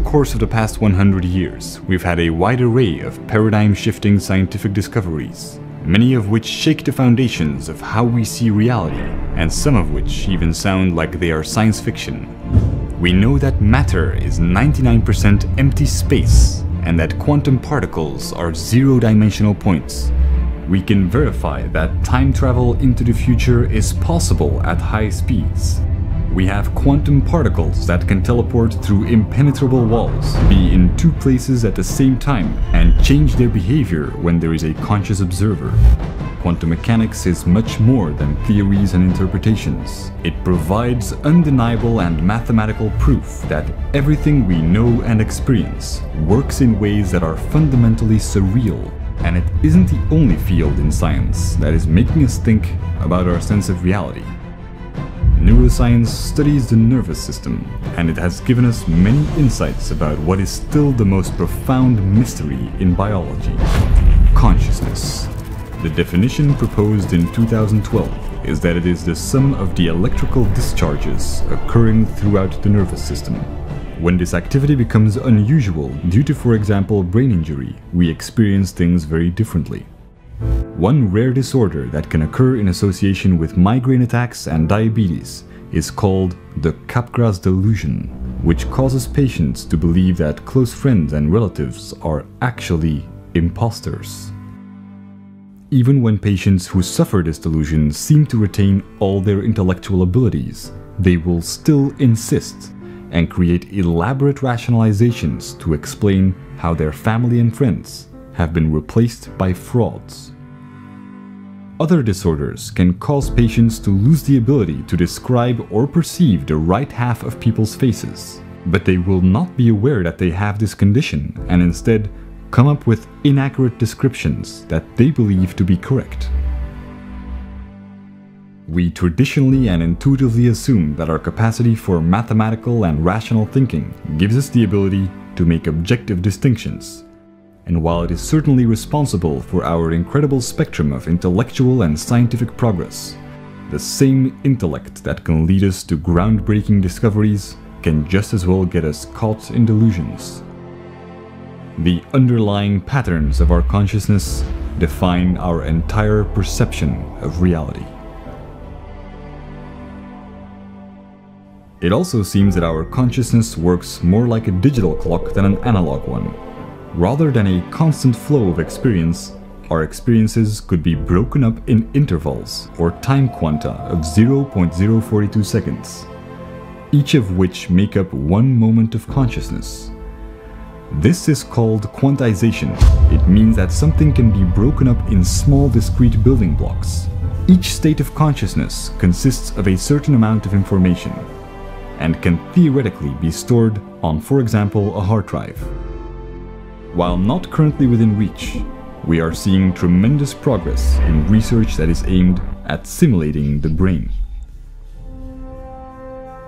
course of the past 100 years, we've had a wide array of paradigm-shifting scientific discoveries, many of which shake the foundations of how we see reality, and some of which even sound like they are science fiction. We know that matter is 99% empty space, and that quantum particles are zero-dimensional points. We can verify that time travel into the future is possible at high speeds, we have quantum particles that can teleport through impenetrable walls, be in two places at the same time, and change their behavior when there is a conscious observer. Quantum mechanics is much more than theories and interpretations. It provides undeniable and mathematical proof that everything we know and experience works in ways that are fundamentally surreal. And it isn't the only field in science that is making us think about our sense of reality. Neuroscience studies the nervous system, and it has given us many insights about what is still the most profound mystery in biology consciousness. The definition proposed in 2012 is that it is the sum of the electrical discharges occurring throughout the nervous system. When this activity becomes unusual due to, for example, brain injury, we experience things very differently. One rare disorder that can occur in association with migraine attacks and diabetes is called the Capgras delusion, which causes patients to believe that close friends and relatives are actually imposters. Even when patients who suffer this delusion seem to retain all their intellectual abilities, they will still insist and create elaborate rationalizations to explain how their family and friends have been replaced by frauds. Other disorders can cause patients to lose the ability to describe or perceive the right half of people's faces, but they will not be aware that they have this condition and instead come up with inaccurate descriptions that they believe to be correct. We traditionally and intuitively assume that our capacity for mathematical and rational thinking gives us the ability to make objective distinctions and while it is certainly responsible for our incredible spectrum of intellectual and scientific progress, the same intellect that can lead us to groundbreaking discoveries can just as well get us caught in delusions. The underlying patterns of our consciousness define our entire perception of reality. It also seems that our consciousness works more like a digital clock than an analog one, Rather than a constant flow of experience, our experiences could be broken up in intervals or time quanta of 0.042 seconds, each of which make up one moment of consciousness. This is called quantization. It means that something can be broken up in small discrete building blocks. Each state of consciousness consists of a certain amount of information and can theoretically be stored on, for example, a hard drive. While not currently within reach, we are seeing tremendous progress in research that is aimed at simulating the brain.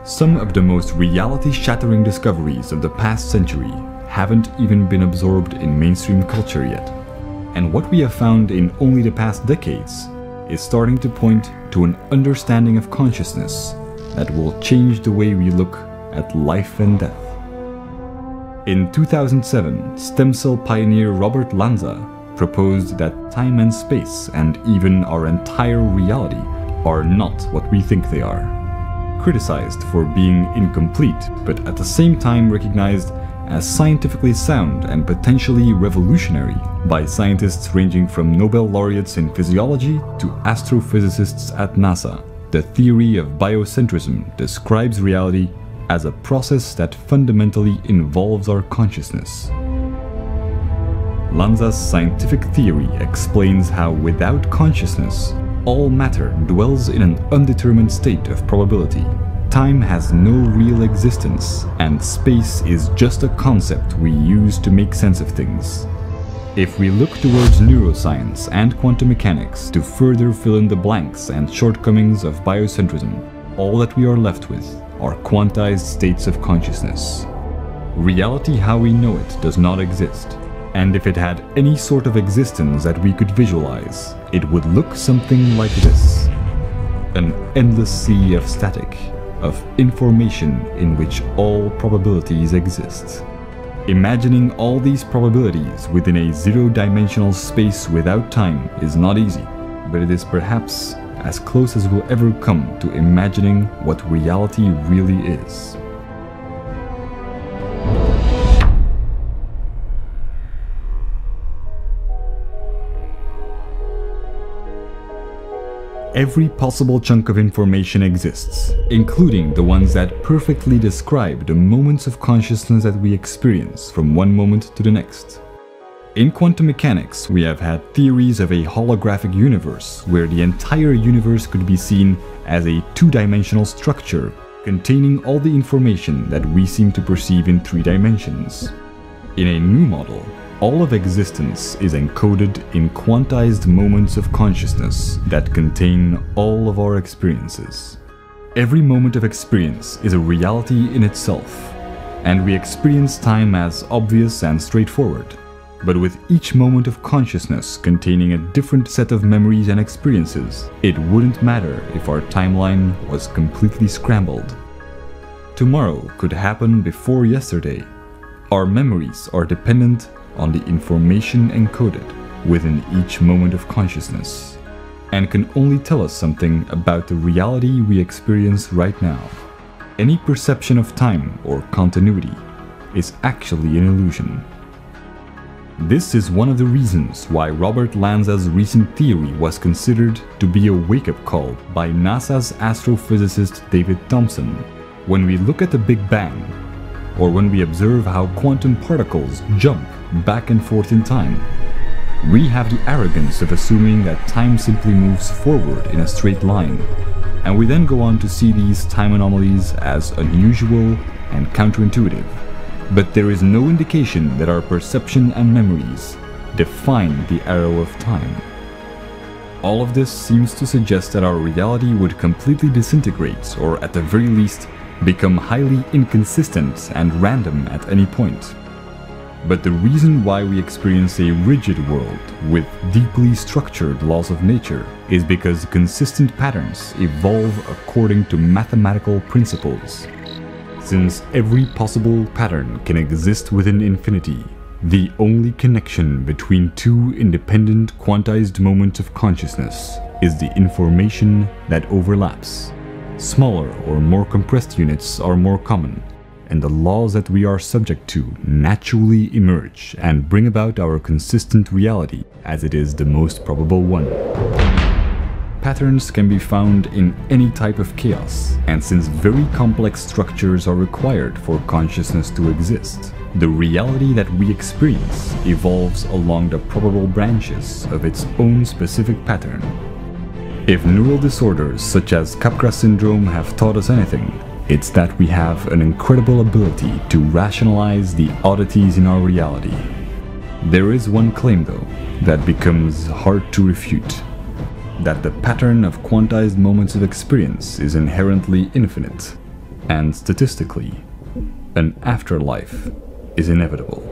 Some of the most reality-shattering discoveries of the past century haven't even been absorbed in mainstream culture yet. And what we have found in only the past decades is starting to point to an understanding of consciousness that will change the way we look at life and death. In 2007, stem cell pioneer Robert Lanza proposed that time and space and even our entire reality are not what we think they are. Criticized for being incomplete, but at the same time recognized as scientifically sound and potentially revolutionary by scientists ranging from Nobel laureates in physiology to astrophysicists at NASA. The theory of biocentrism describes reality as a process that fundamentally involves our consciousness. Lanza's scientific theory explains how without consciousness, all matter dwells in an undetermined state of probability. Time has no real existence, and space is just a concept we use to make sense of things. If we look towards neuroscience and quantum mechanics to further fill in the blanks and shortcomings of biocentrism, all that we are left with are quantized states of consciousness. Reality how we know it does not exist, and if it had any sort of existence that we could visualize, it would look something like this. An endless sea of static, of information in which all probabilities exist. Imagining all these probabilities within a zero-dimensional space without time is not easy, but it is perhaps as close as we'll ever come to imagining what reality really is. Every possible chunk of information exists, including the ones that perfectly describe the moments of consciousness that we experience from one moment to the next. In quantum mechanics, we have had theories of a holographic universe, where the entire universe could be seen as a two-dimensional structure containing all the information that we seem to perceive in three dimensions. In a new model, all of existence is encoded in quantized moments of consciousness that contain all of our experiences. Every moment of experience is a reality in itself, and we experience time as obvious and straightforward. But with each moment of consciousness containing a different set of memories and experiences, it wouldn't matter if our timeline was completely scrambled. Tomorrow could happen before yesterday. Our memories are dependent on the information encoded within each moment of consciousness, and can only tell us something about the reality we experience right now. Any perception of time or continuity is actually an illusion. This is one of the reasons why Robert Lanza's recent theory was considered to be a wake-up call by NASA's astrophysicist David Thompson. When we look at the Big Bang, or when we observe how quantum particles jump back and forth in time. We have the arrogance of assuming that time simply moves forward in a straight line, and we then go on to see these time anomalies as unusual and counterintuitive. But there is no indication that our perception and memories define the arrow of time. All of this seems to suggest that our reality would completely disintegrate, or at the very least, become highly inconsistent and random at any point. But the reason why we experience a rigid world with deeply structured laws of nature is because consistent patterns evolve according to mathematical principles. Since every possible pattern can exist within infinity, the only connection between two independent quantized moments of consciousness is the information that overlaps. Smaller or more compressed units are more common, and the laws that we are subject to naturally emerge and bring about our consistent reality as it is the most probable one. Patterns can be found in any type of chaos, and since very complex structures are required for consciousness to exist, the reality that we experience evolves along the probable branches of its own specific pattern. If neural disorders such as Capgras syndrome have taught us anything, it's that we have an incredible ability to rationalize the oddities in our reality. There is one claim though, that becomes hard to refute. That the pattern of quantized moments of experience is inherently infinite, and statistically, an afterlife is inevitable.